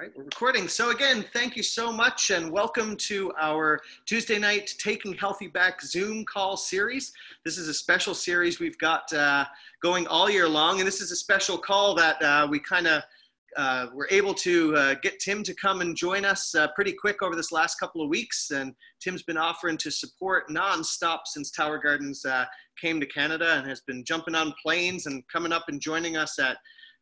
All right, we're recording. So again, thank you so much and welcome to our Tuesday night Taking Healthy Back Zoom call series. This is a special series we've got uh, going all year long, and this is a special call that uh, we kind of uh, were able to uh, get Tim to come and join us uh, pretty quick over this last couple of weeks. And Tim's been offering to support nonstop since Tower Gardens uh, came to Canada and has been jumping on planes and coming up and joining us at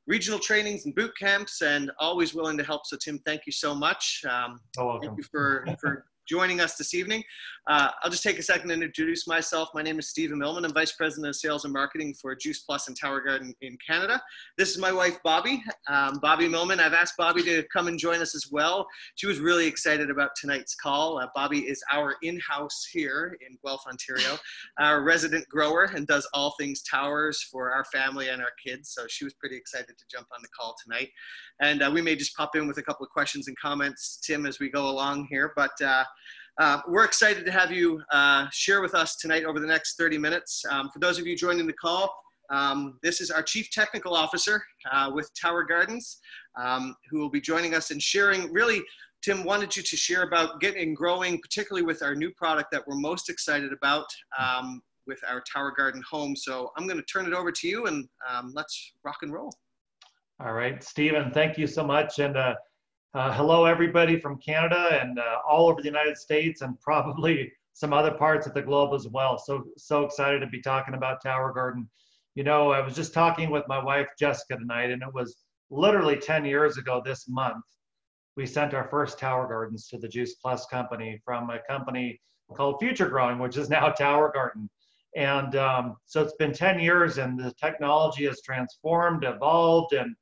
regional trainings and boot camps and always willing to help. So Tim, thank you so much. Um, thank you for, for joining us this evening. Uh, I'll just take a second to introduce myself. My name is Stephen Millman. I'm Vice President of Sales and Marketing for Juice Plus and Tower Garden in Canada. This is my wife, Bobby. Um, Bobby Millman. I've asked Bobby to come and join us as well. She was really excited about tonight's call. Uh, Bobby is our in-house here in Guelph, Ontario, our resident grower and does all things towers for our family and our kids. So she was pretty excited to jump on the call tonight. And uh, we may just pop in with a couple of questions and comments, Tim, as we go along here. But uh, uh, we're excited to have you uh, share with us tonight over the next 30 minutes. Um, for those of you joining the call, um, this is our Chief Technical Officer uh, with Tower Gardens, um, who will be joining us and sharing really Tim wanted you to share about getting growing, particularly with our new product that we're most excited about um, with our Tower Garden home. So I'm going to turn it over to you and um, let's rock and roll. All right, Stephen, thank you so much. And uh, hello, everybody from Canada and uh, all over the United States and probably some other parts of the globe as well. So, so excited to be talking about Tower Garden. You know, I was just talking with my wife, Jessica, tonight, and it was literally 10 years ago this month. We sent our first Tower Gardens to the Juice Plus company from a company called Future Growing, which is now Tower Garden. And um, so it's been 10 years and the technology has transformed, evolved, and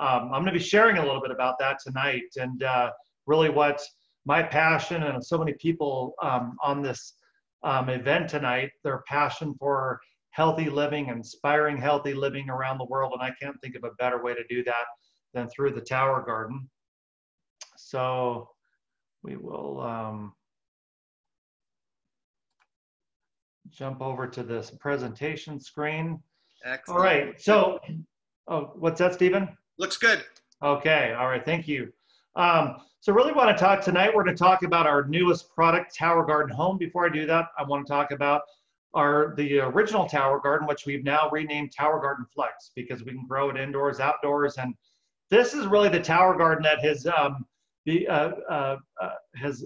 um, I'm going to be sharing a little bit about that tonight and uh, really what my passion and so many people um, on this um, event tonight, their passion for healthy living, inspiring healthy living around the world. And I can't think of a better way to do that than through the Tower Garden. So we will um, jump over to this presentation screen. Excellent. All right. So, oh, what's that, Stephen? Looks good. Okay. All right. Thank you. Um, so really want to talk tonight, we're going to talk about our newest product, Tower Garden Home. Before I do that, I want to talk about our the original Tower Garden, which we've now renamed Tower Garden Flex because we can grow it indoors, outdoors, and this is really the Tower Garden that has um, be, uh, uh, uh, has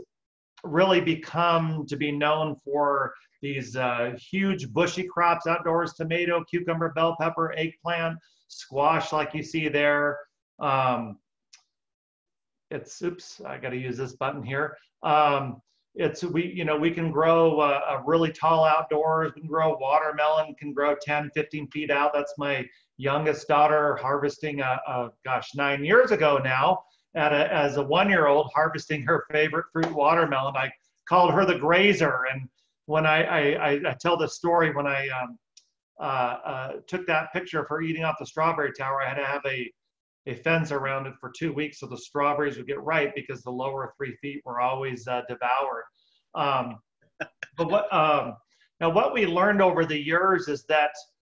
really become to be known for these uh, huge bushy crops outdoors: tomato, cucumber, bell pepper, eggplant, squash like you see there. Um, it's, oops, I got to use this button here. Um, it's, we, you know, we can grow a, a, really tall outdoors, we can grow watermelon, can grow 10, 15 feet out. That's my youngest daughter harvesting, a, a gosh, nine years ago now, at a, as a one-year-old harvesting her favorite fruit, watermelon. I called her the grazer. And when I, I, I, I tell the story, when I um, uh, uh, took that picture of her eating off the strawberry tower, I had to have a, a fence around it for two weeks so the strawberries would get ripe because the lower three feet were always uh, devoured. Um, but what um, now what we learned over the years is that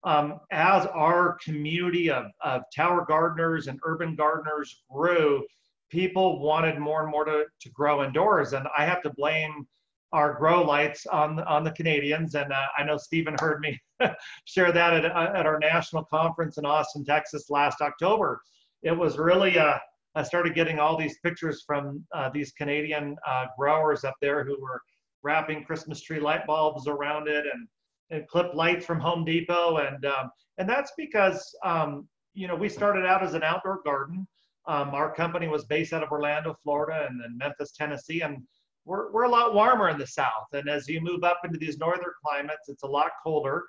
um, as our community of, of tower gardeners and urban gardeners grew, people wanted more and more to, to grow indoors. And I have to blame our grow lights on on the Canadians, and uh, I know Stephen heard me share that at, uh, at our national conference in Austin, Texas last October. It was really uh, I started getting all these pictures from uh, these Canadian uh, growers up there who were wrapping Christmas tree light bulbs around it and, and clip lights from Home Depot, and um, and that's because um, you know we started out as an outdoor garden. Um, our company was based out of Orlando, Florida, and then Memphis, Tennessee, and we're, we're a lot warmer in the south. And as you move up into these northern climates, it's a lot colder.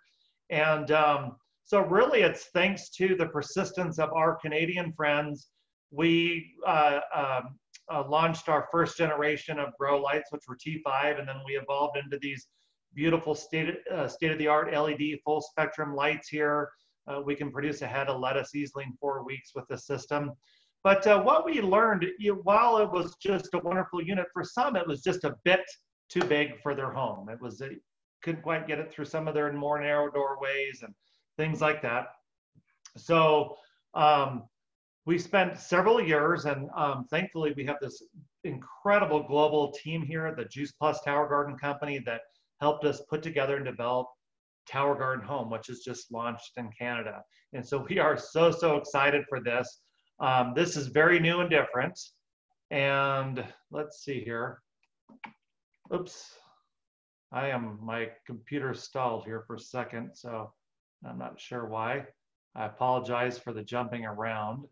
And um, so, really, it's thanks to the persistence of our Canadian friends. We uh, um, uh, launched our first generation of grow lights, which were T5, and then we evolved into these beautiful state, uh, state-of-the-art LED full spectrum lights here. Uh, we can produce a head of lettuce easily in four weeks with the system. But uh, what we learned, you, while it was just a wonderful unit, for some it was just a bit too big for their home. It was, they couldn't quite get it through some of their more narrow doorways and things like that. So um, we spent several years, and um, thankfully we have this incredible global team here, the Juice Plus Tower Garden Company, that helped us put together and develop Tower Garden Home, which is just launched in Canada. And so we are so, so excited for this. Um, this is very new and different. And let's see here. Oops. I am, my computer stalled here for a second, so I'm not sure why. I apologize for the jumping around.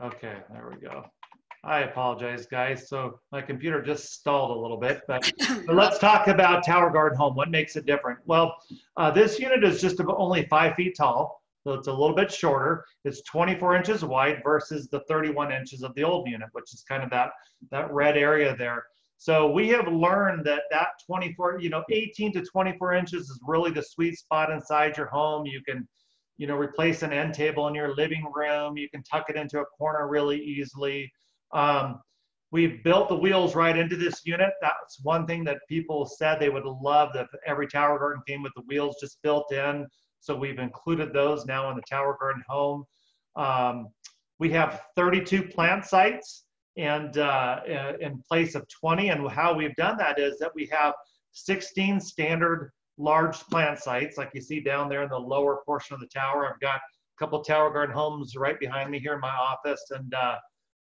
Okay, there we go. I apologize, guys. So my computer just stalled a little bit, but, but let's talk about Tower Garden Home. What makes it different? Well, uh, this unit is just only five feet tall, so it's a little bit shorter. It's 24 inches wide versus the 31 inches of the old unit, which is kind of that, that red area there. So we have learned that that 24, you know, 18 to 24 inches is really the sweet spot inside your home. You can you know, replace an end table in your living room. You can tuck it into a corner really easily. Um, we've built the wheels right into this unit. That's one thing that people said they would love that every Tower Garden came with the wheels just built in. So we've included those now in the Tower Garden home. Um, we have 32 plant sites and uh, in place of 20. And how we've done that is that we have 16 standard large plant sites like you see down there in the lower portion of the tower. I've got a couple tower garden homes right behind me here in my office and uh,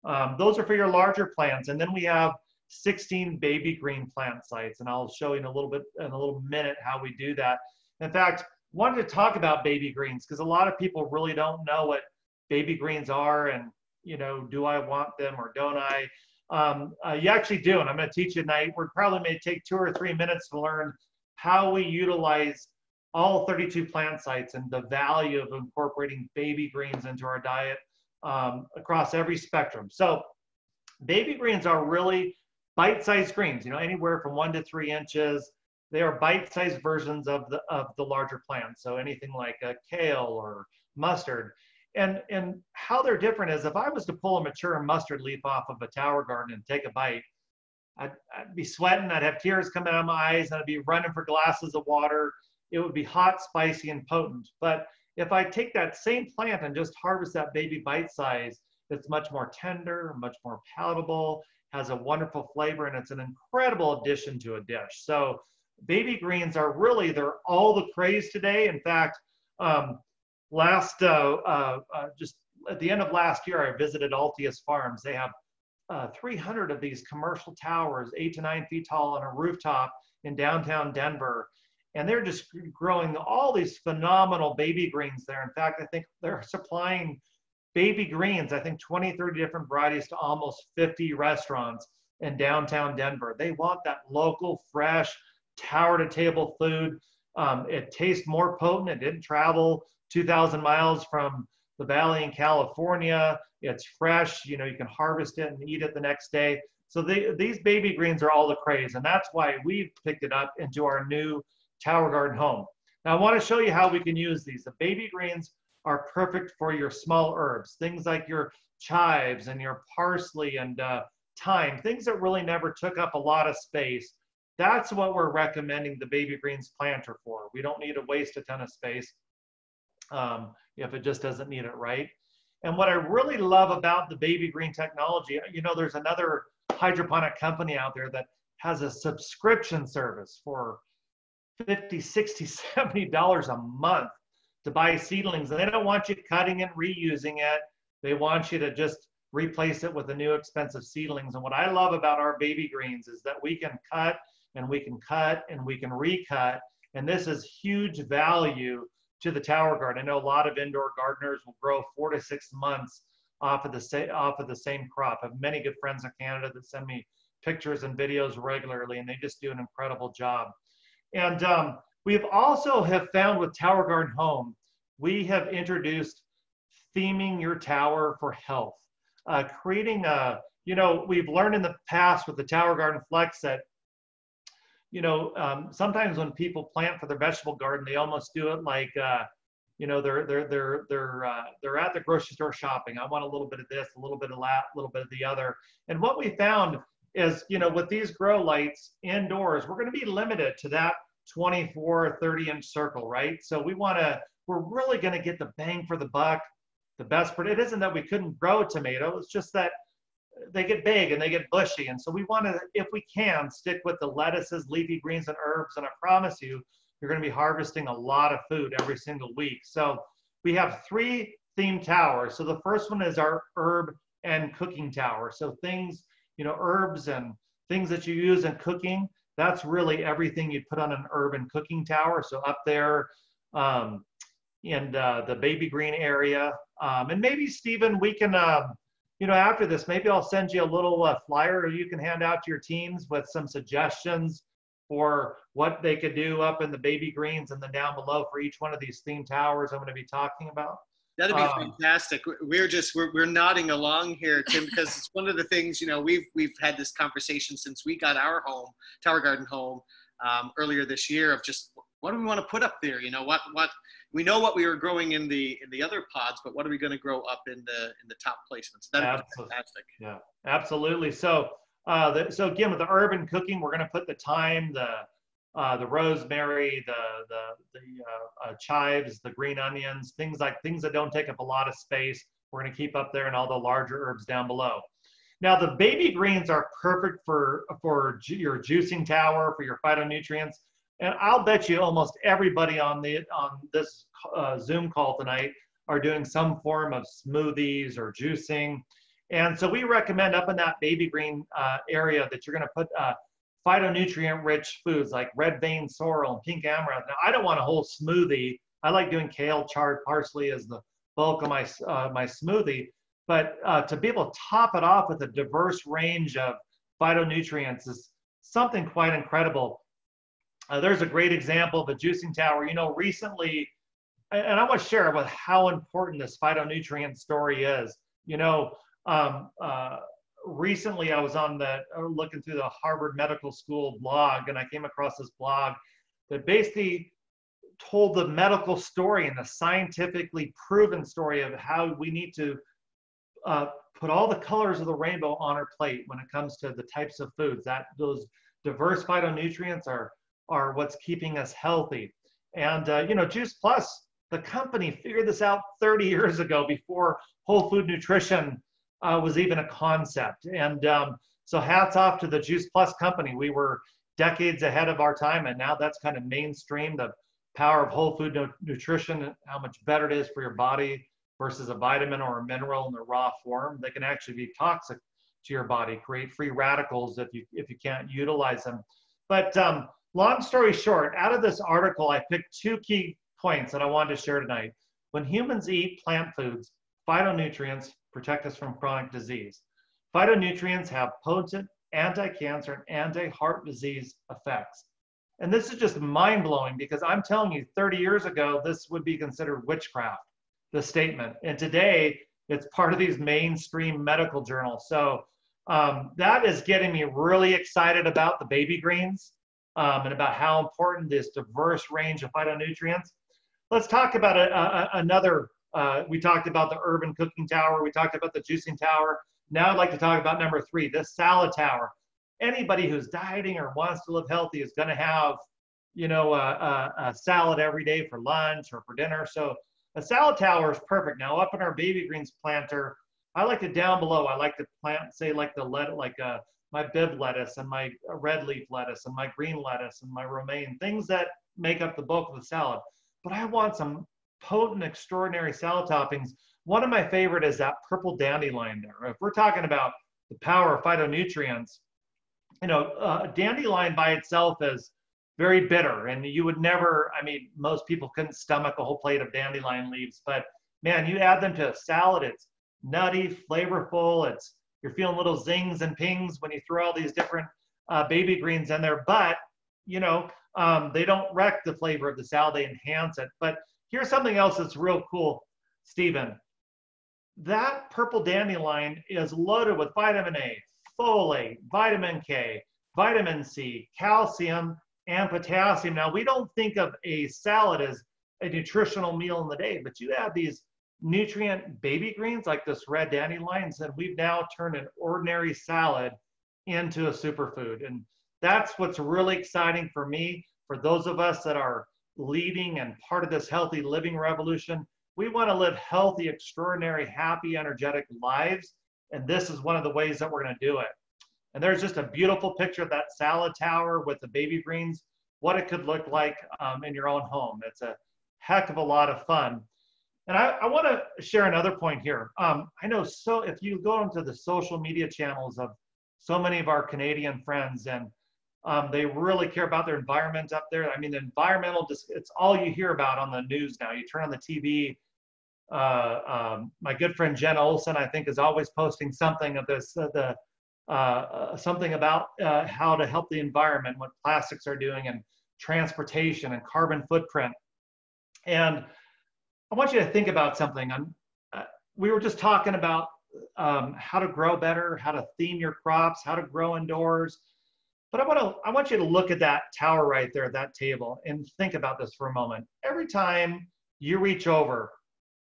um, those are for your larger plants. And then we have 16 baby green plant sites and I'll show you in a little bit in a little minute how we do that. In fact, wanted to talk about baby greens because a lot of people really don't know what baby greens are and you know do I want them or don't I? Um, uh, you actually do, and I'm going to teach you tonight. We're probably may take two or three minutes to learn how we utilize all 32 plant sites and the value of incorporating baby greens into our diet um, across every spectrum. So baby greens are really bite-sized greens, you know, anywhere from one to three inches. They are bite-sized versions of the, of the larger plants. So anything like a kale or mustard. And, and how they're different is if I was to pull a mature mustard leaf off of a tower garden and take a bite, I'd, I'd, be sweating. I'd have tears coming out of my eyes. And I'd be running for glasses of water. It would be hot, spicy, and potent. But if I take that same plant and just harvest that baby bite size, it's much more tender, much more palatable, has a wonderful flavor, and it's an incredible addition to a dish. So baby greens are really, they're all the craze today. In fact, um, last, uh, uh, uh, just at the end of last year, I visited Altius Farms. They have uh, 300 of these commercial towers, eight to nine feet tall on a rooftop in downtown Denver. And they're just growing all these phenomenal baby greens there. In fact, I think they're supplying baby greens, I think 20, 30 different varieties to almost 50 restaurants in downtown Denver. They want that local, fresh, tower to table food. Um, it tastes more potent. It didn't travel 2,000 miles from the valley in California. It's fresh, you know, you can harvest it and eat it the next day. So they, these baby greens are all the craze, and that's why we've picked it up into our new Tower Garden home. Now I want to show you how we can use these. The baby greens are perfect for your small herbs, things like your chives and your parsley and uh, thyme, things that really never took up a lot of space. That's what we're recommending the baby greens planter for. We don't need to waste a ton of space um, if it just doesn't need it right. And what I really love about the baby green technology, you know, there's another hydroponic company out there that has a subscription service for 50, 60, 70 dollars a month to buy seedlings. And they don't want you cutting and reusing it. They want you to just replace it with the new expensive seedlings. And what I love about our baby greens is that we can cut and we can cut and we can recut. And this is huge value to the tower garden. I know a lot of indoor gardeners will grow four to six months off of the off of the same crop. I have many good friends in Canada that send me pictures and videos regularly, and they just do an incredible job. And um, we've also have found with Tower Garden Home, we have introduced theming your tower for health, uh, creating a you know we've learned in the past with the Tower Garden Flex that you know, um, sometimes when people plant for their vegetable garden, they almost do it like, uh, you know, they're they're they're they're uh, they're at the grocery store shopping. I want a little bit of this, a little bit of that, a little bit of the other. And what we found is, you know, with these grow lights indoors, we're going to be limited to that 24, or 30 inch circle, right? So we want to, we're really going to get the bang for the buck, the best. But it isn't that we couldn't grow a tomato. It's just that they get big and they get bushy. And so we want to, if we can, stick with the lettuces, leafy greens, and herbs. And I promise you, you're going to be harvesting a lot of food every single week. So we have three theme towers. So the first one is our herb and cooking tower. So things, you know, herbs and things that you use in cooking. That's really everything you put on an herb and cooking tower. So up there um, in uh, the baby green area. Um, and maybe, Stephen, we can, um, you know, after this, maybe I'll send you a little uh, flyer you can hand out to your teams with some suggestions for what they could do up in the baby greens and then down below for each one of these theme towers I'm going to be talking about. That'd be um, fantastic. We're just we're, we're nodding along here, Tim, because it's one of the things you know we've we've had this conversation since we got our home, Tower Garden home, um, earlier this year of just what do we want to put up there? You know what what we know what we were growing in the in the other pods, but what are we going to grow up in the in the top placements? That'd be fantastic. Yeah, absolutely. So uh, the, so again, with the herb and cooking, we're going to put the thyme, the uh, the rosemary, the the, the uh, uh, chives, the green onions, things like things that don't take up a lot of space. We're going to keep up there, and all the larger herbs down below. Now the baby greens are perfect for for ju your juicing tower, for your phytonutrients, and I'll bet you almost everybody on the on this uh, Zoom call tonight are doing some form of smoothies or juicing. And so we recommend up in that baby green uh, area that you're going to put phytonutrient rich foods like red vein sorrel and pink amaranth. Now, I don't want a whole smoothie. I like doing kale, chard, parsley as the bulk of my, uh, my smoothie. But uh, to be able to top it off with a diverse range of phytonutrients is something quite incredible. Uh, there's a great example of a juicing tower. You know, recently, and I want to share with how important this phytonutrient story is. You know, um, uh, recently, I was on the uh, looking through the Harvard Medical School blog, and I came across this blog that basically told the medical story and the scientifically proven story of how we need to uh, put all the colors of the rainbow on our plate when it comes to the types of foods. That those diverse phytonutrients are are what's keeping us healthy. And uh, you know, Juice Plus, the company figured this out 30 years ago before Whole Food Nutrition uh, was even a concept. And um, so hats off to the Juice Plus company. We were decades ahead of our time, and now that's kind of mainstream. The power of whole food nu- nutrition, how much better it is for your body versus a vitamin or a mineral in the raw form. They can actually be toxic to your body, create free radicals if you if you can't utilize them. But um, long story short, out of this article, I picked two key points that I wanted to share tonight. When humans eat plant foods, phytonutrients protect us from chronic disease. Phytonutrients have potent anti-cancer and anti-heart disease effects. And this is just mind-blowing because I'm telling you, 30 years ago, this would be considered witchcraft, the statement. And today, it's part of these mainstream medical journals. So um, that is getting me really excited about the baby greens um, and about how important this diverse range of phytonutrients. Let's talk about a, a, another uh, we talked about the herb and cooking tower. We talked about the juicing tower. Now I'd like to talk about number three, the salad tower. Anybody who's dieting or wants to live healthy is going to have, you know, a, a, a, salad every day for lunch or for dinner. So a salad tower is perfect. Now up in our baby greens planter, I like to down below. I like to plant, say, like the let, like uh, my Bibb lettuce and my red leaf lettuce and my green lettuce and my romaine, things that make up the bulk of the salad. But I want some potent, extraordinary salad toppings. One of my favorite is that purple dandelion there. If we're talking about the power of phytonutrients, you know, uh, dandelion by itself is very bitter, and you would never. I mean, most people couldn't stomach a whole plate of dandelion leaves, but man, you add them to a salad, it's nutty, flavorful. It's you're feeling little zings and pings when you throw all these different uh, baby greens in there, but you know, um, they don't wreck the flavor of the salad; they enhance it. But Here's something else that's real cool, Stephen. That purple dandelion is loaded with vitamin A, folate, vitamin K, vitamin C, calcium, and potassium. Now, we don't think of a salad as a nutritional meal in the day, but you add these nutrient baby greens like this red dandelions, and we've now turned an ordinary salad into a superfood. And that's what's really exciting for me, for those of us that are leading and part of this healthy living revolution. We want to live healthy, extraordinary, happy, energetic lives. And this is one of the ways that we're going to do it. And there's just a beautiful picture of that salad tower with the baby greens, what it could look like um, in your own home. It's a heck of a lot of fun. And I, I want to share another point here. Um, I know so if you go into the social media channels of so many of our Canadian friends and um, they really care about their environment up there. I mean, the environmental, it's all you hear about on the news now. You turn on the TV, uh, um, my good friend Jen Olson, I think, is always posting something of this, uh, the uh, uh something about uh, how to help the environment, what plastics are doing, and transportation and carbon footprint. And I want you to think about something. Uh, we were just talking about um, how to grow better, how to theme your crops, how to grow indoors. But I want to I want you to look at that tower right there, that table, and think about this for a moment. Every time you reach over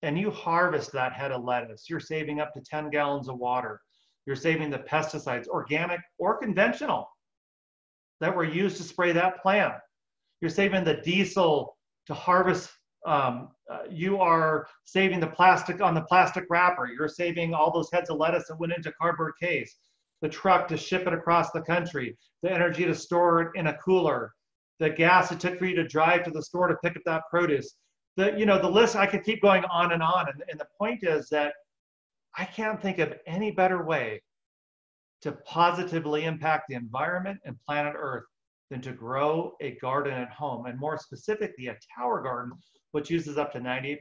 and you harvest that head of lettuce, you're saving up to 10 gallons of water. You're saving the pesticides, organic or conventional, that were used to spray that plant. You're saving the diesel to harvest um, uh, you are saving the plastic on the plastic wrapper. You're saving all those heads of lettuce that went into cardboard case, the truck to ship it across the country, the energy to store it in a cooler, the gas it took for you to drive to the store to pick up that produce. The, you know, the list, I could keep going on and on. And, and the point is that I can't think of any better way to positively impact the environment and planet Earth than to grow a garden at home, and more specifically, a tower garden, which uses up to 98%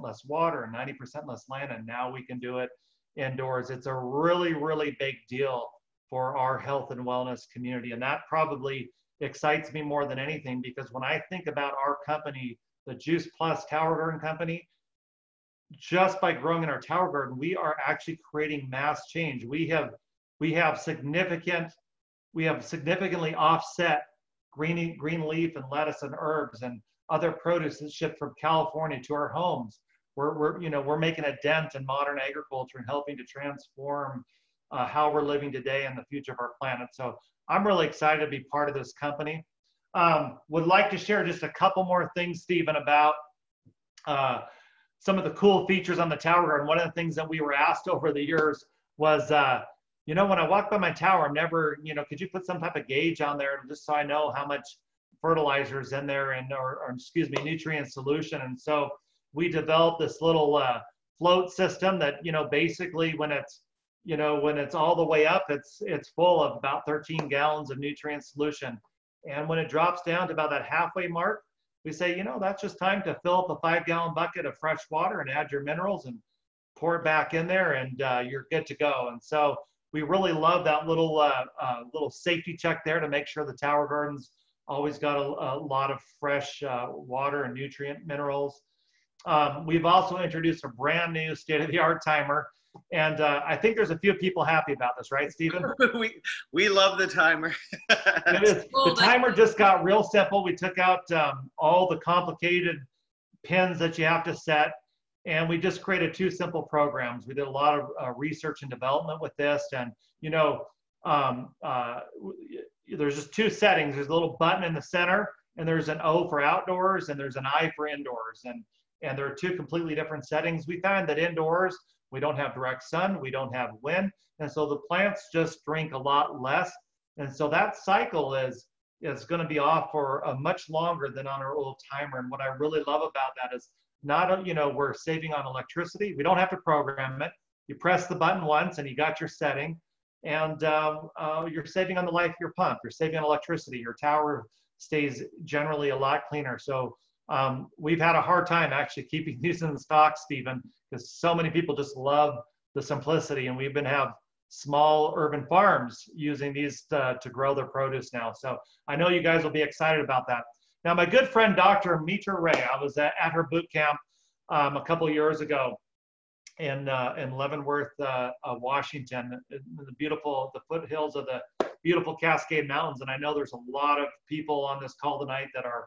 less water and 90% less land, and now we can do it indoors. It's a really, really big deal for our health and wellness community, and that probably excites me more than anything because when I think about our company, the Juice Plus Tower Garden Company, just by growing in our tower garden, we are actually creating mass change. We have we have significant we have significantly offset green, green leaf and lettuce and herbs and other produce that's shipped from California to our homes. We're, we're, you know, we're making a dent in modern agriculture and helping to transform uh, how we're living today and the future of our planet. So I'm really excited to be part of this company. Um, would like to share just a couple more things, Stephen, about uh, some of the cool features on the tower garden. One of the things that we were asked over the years was uh, you know, when I walk by my tower, I'm never, you know, could you put some type of gauge on there just so I know how much fertilizer is in there and, or, or excuse me, nutrient solution. And so we developed this little uh, float system that, you know, basically when it's, you know, when it's all the way up, it's, it's full of about 13 gallons of nutrient solution. And when it drops down to about that halfway mark, we say, you know, that's just time to fill up a five gallon bucket of fresh water and add your minerals and pour it back in there and uh, you're good to go. And so we really love that little uh, uh, little safety check there to make sure the tower gardens always got a, a lot of fresh uh, water and nutrient minerals. Um, we've also introduced a brand new state-of-the-art timer, and uh, I think there's a few people happy about this, right, Stephen? we we love the timer. the timer just got real simple. We took out um, all the complicated pins that you have to set and we just created two simple programs. We did a lot of uh, research and development with this, and you know, um, uh, there's just two settings. There's a little button in the center, and there's an O for outdoors, and there's an I for indoors, and and there are two completely different settings. We find that indoors we don't have direct sun, we don't have wind, and so the plants just drink a lot less, and so that cycle is is going to be off for a much longer than on our old timer. And what I really love about that is not, you know, we're saving on electricity. We don't have to program it. You press the button once and you got your setting and um, uh, you're saving on the life of your pump. You're saving on electricity. Your tower stays generally a lot cleaner. So um, we've had a hard time actually keeping these in stock, Stephen, because so many people just love the simplicity and we've been have small urban farms using these to, to grow their produce now. So I know you guys will be excited about that. Now, my good friend, Dr. Mitra Ray, I was at, at her boot camp um, a couple years ago in, uh, in Leavenworth, uh, uh, Washington, the beautiful, the foothills of the beautiful Cascade Mountains. And I know there's a lot of people on this call tonight that are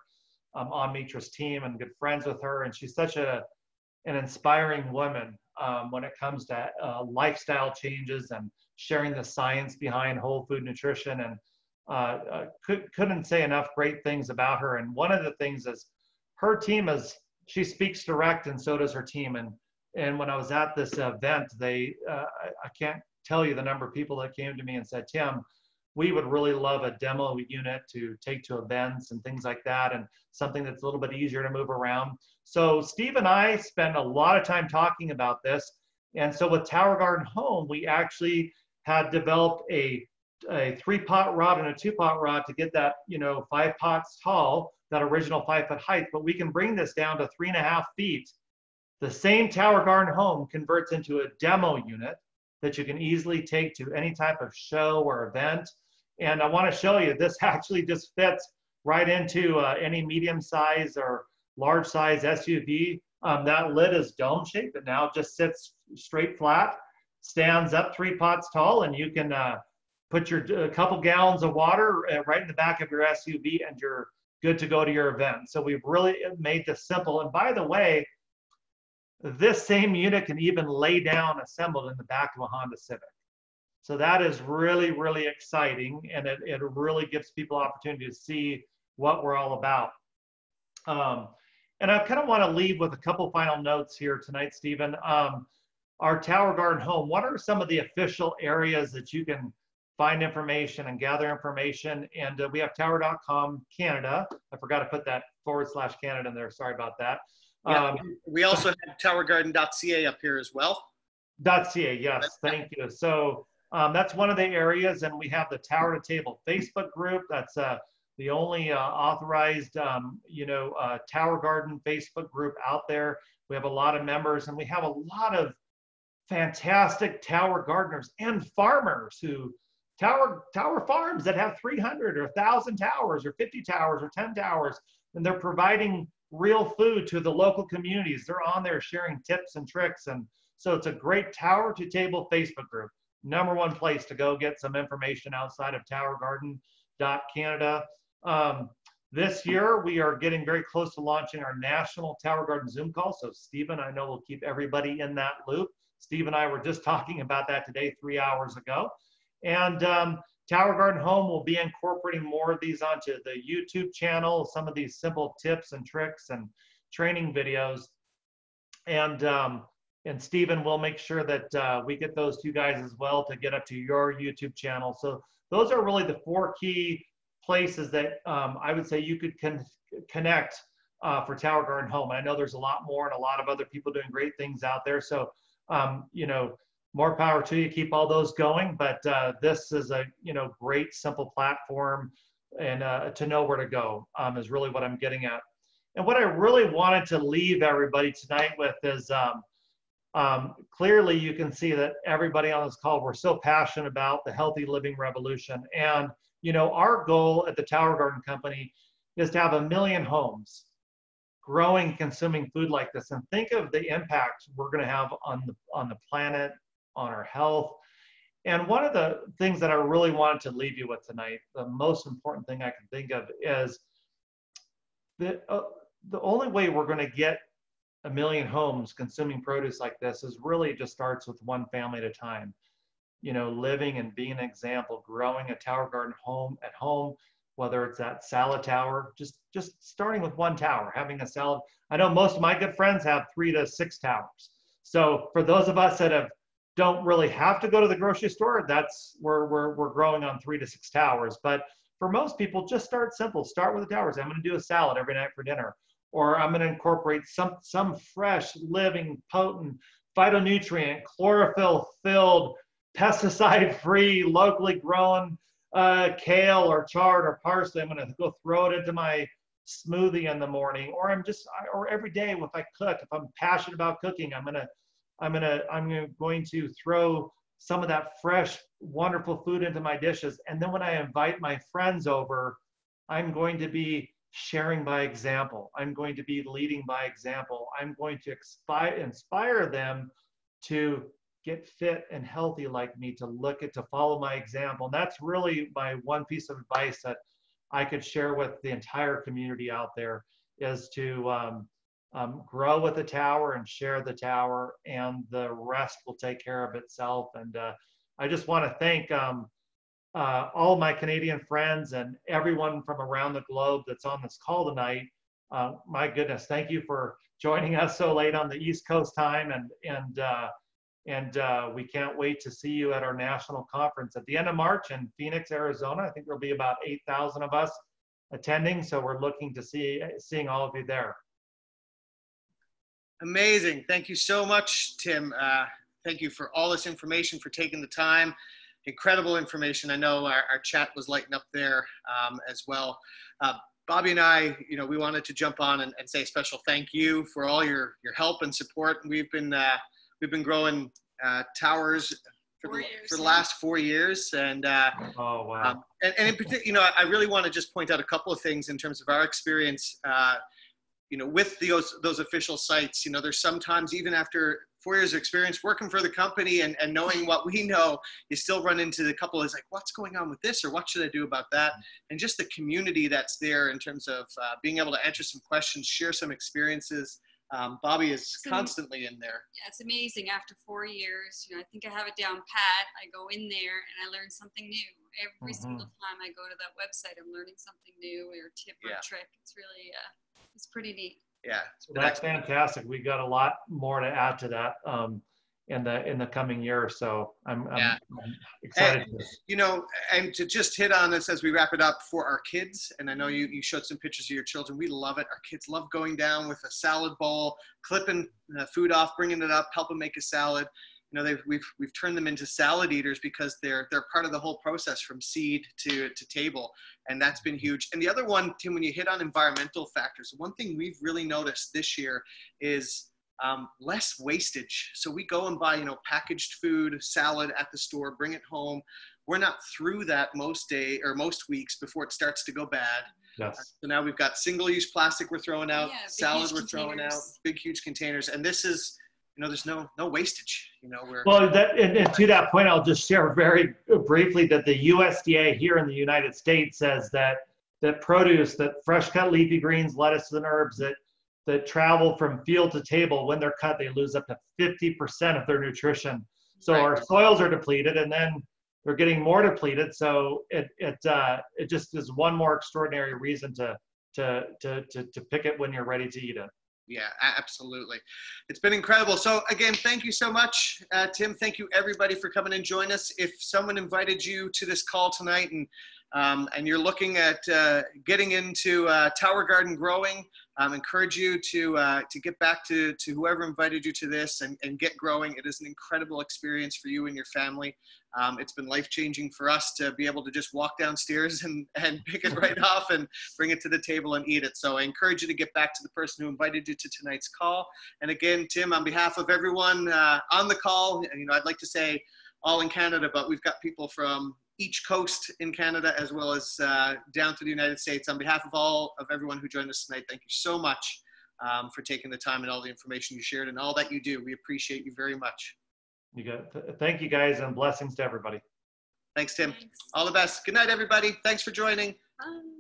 um, on Mitra's team and good friends with her. And she's such a, an inspiring woman um, when it comes to uh, lifestyle changes. And sharing the science behind whole food nutrition and uh, uh, could, couldn't say enough great things about her. And one of the things is her team is she speaks direct, and so does her team. And and when I was at this event, they uh, I, I can't tell you the number of people that came to me and said, Tim, we would really love a demo unit to take to events and things like that, and something that's a little bit easier to move around. So Steve and I spend a lot of time talking about this. And so with Tower Garden Home, we actually had developed a a three pot rod and a two pot rod to get that, you know, five pots tall, that original five foot height, but we can bring this down to three and a half feet. The same Tower Garden home converts into a demo unit that you can easily take to any type of show or event. And I want to show you, this actually just fits right into uh, any medium size or large size SUV. Um, that lid is dome shaped. but now just sits straight flat, stands up three pots tall, and you can uh, put your a couple gallons of water uh, right in the back of your SUV and you're good to go to your event. So we've really made this simple. And by the way, this same unit can even lay down assembled in the back of a Honda Civic. So that is really, really exciting. And it, it really gives people opportunity to see what we're all about. Um, and I kind of want to leave with a couple final notes here tonight, Stephen. Um, our Tower Garden home, what are some of the official areas that you can find information and gather information. And uh, we have tower.com Canada. I forgot to put that forward slash Canada in there. Sorry about that. Yeah, um, we also have towergarden.ca up here as well. .ca, yes, thank you. So um, that's one of the areas, and we have the Tower to Table Facebook group. That's uh, the only uh, authorized, um, you know, uh, Tower Garden Facebook group out there. We have a lot of members, and we have a lot of fantastic tower gardeners and farmers who tower tower farms that have 300 or 1000 towers or 50 towers or 10 towers and they're providing real food to the local communities. They're on there sharing tips and tricks. And so it's a great tower to table facebook group. Number one place to go get some information outside of towergarden.canada um, this year we are getting very close to launching our national tower garden zoom call. So stephen i know we'll keep everybody in that loop. Steve and i were just talking about that today three hours ago. And um, Tower Garden Home will be incorporating more of these onto the YouTube channel, some of these simple tips and tricks and training videos. And um, and Stephen will make sure that uh, we get those you guys as well to get up to your YouTube channel. So those are really the four key places that um, I would say you could con connect uh, for Tower Garden Home. I know there's a lot more and a lot of other people doing great things out there. So um, you know, more power to you. Keep all those going. But uh, this is a you know great simple platform, and uh, to know where to go um, is really what I'm getting at. And what I really wanted to leave everybody tonight with is um, um, clearly you can see that everybody on this call we're so passionate about the healthy living revolution. And you know our goal at the Tower Garden Company is to have a million homes growing consuming food like this and think of the impact we're going to have on the on the planet on our health. And one of the things that I really wanted to leave you with tonight, the most important thing I can think of is that uh, the only way we're going to get a million homes consuming produce like this is really just starts with one family at a time. You know, living and being an example, growing a tower garden home at home, whether it's that salad tower, just just starting with one tower, having a salad. I know most of my good friends have three to six towers. So for those of us that have don't really have to go to the grocery store. That's where we're, we're growing on three to six towers. But for most people, just start simple. Start with the towers. I'm going to do a salad every night for dinner, or I'm going to incorporate some some fresh, living, potent, phytonutrient, chlorophyll-filled, pesticide-free, locally grown uh, kale or chard or parsley. I'm going to go throw it into my smoothie in the morning, or I'm just, or every day if I cook, if I'm passionate about cooking, I'm going to I'm gonna I'm going to throw some of that fresh, wonderful food into my dishes. And then when I invite my friends over, I'm going to be sharing by example. I'm going to be leading by example. I'm going to inspire, inspire them to get fit and healthy like me, to look at, to follow my example. And that's really my one piece of advice that I could share with the entire community out there is to um, um, grow with the tower and share the tower, and the rest will take care of itself. And uh, I just want to thank um, uh, all my Canadian friends and everyone from around the globe that's on this call tonight. Uh, my goodness, thank you for joining us so late on the East Coast time, and and uh, and uh, we can't wait to see you at our national conference at the end of March in Phoenix, Arizona. I think there'll be about 8,000 of us attending, so we're looking to see seeing all of you there. Amazing. Thank you so much, Tim. Uh, thank you for all this information, for taking the time. Incredible information. I know our, our chat was lighting up there um, as well. Uh, Bobby and I, you know, we wanted to jump on and, and, say a special thank you for all your, your help and support. We've been, uh, we've been growing uh, towers for, the, for the last four years. And, uh, oh, wow. Um, and, and in particular, you know, I really want to just point out a couple of things in terms of our experience, uh, you know, with those, those official sites, you know, there's sometimes even after four years of experience working for the company and, and knowing what we know, you still run into the couple is like, what's going on with this or what should I do about that? And just the community that's there in terms of uh, being able to answer some questions, share some experiences, um, Bobby is constantly in there. Yeah, it's amazing. After four years, you know, I think I have it down pat. I go in there and I learn something new. Every mm-hmm. single time I go to that website, I'm learning something new or tip or yeah. trick. It's really, uh, it's pretty neat. Yeah, that's fantastic. We got a lot more to add to that. Um, in the in the coming year. or So I'm, yeah. I'm excited. And, you know, and to just hit on this as we wrap it up for our kids, and I know you you showed some pictures of your children. We love it. Our kids love going down with a salad bowl, clipping the food off, bringing it up, helping make a salad. You know, they've, we've we've turned them into salad eaters because they're they're part of the whole process from seed to to table, and that's been huge. And the other one, Tim, when you hit on environmental factors, one thing we've really noticed this year is um, less wastage. So we go and buy, you know, packaged food, salad at the store, bring it home. We're not through that most day or most weeks before it starts to go bad. Yes. so now we've got single-use plastic we're throwing out, yeah, salad we're throwing out, big huge containers, and this is, you know, there's no no wastage. You know, we're well. That and, and to that point, I'll just share very briefly that the USDA here in the United States says that that produce, that fresh cut leafy greens, lettuces, and herbs that that travel from field to table, when they're cut, they lose up to 50% of their nutrition. So right. our soils are depleted and then they're getting more depleted. So it, it, uh, it just is one more extraordinary reason to, to, to, to, to pick it when you're ready to eat it. Yeah, absolutely. It's been incredible. So again, thank you so much, uh, Tim. Thank you everybody for coming and join us. If someone invited you to this call tonight and um, and you're looking at uh, getting into uh, tower garden growing, um, encourage you to uh, to get back to, to whoever invited you to this and, and get growing. It is an incredible experience for you and your family. Um, it's been life changing for us to be able to just walk downstairs and, and pick it right off and bring it to the table and eat it. So I encourage you to get back to the person who invited you to tonight's call. And again, Tim, on behalf of everyone uh, on the call, you know, I'd like to say all in Canada, but we've got people from each coast in Canada as well as uh, down to the United States. On behalf of all of everyone who joined us tonight, thank you so much um, for taking the time and all the information you shared and all that you do. We appreciate you very much. You got. Thank you guys and blessings to everybody. Thanks, Tim. Thanks. All the best. Good night, everybody. Thanks for joining. Bye.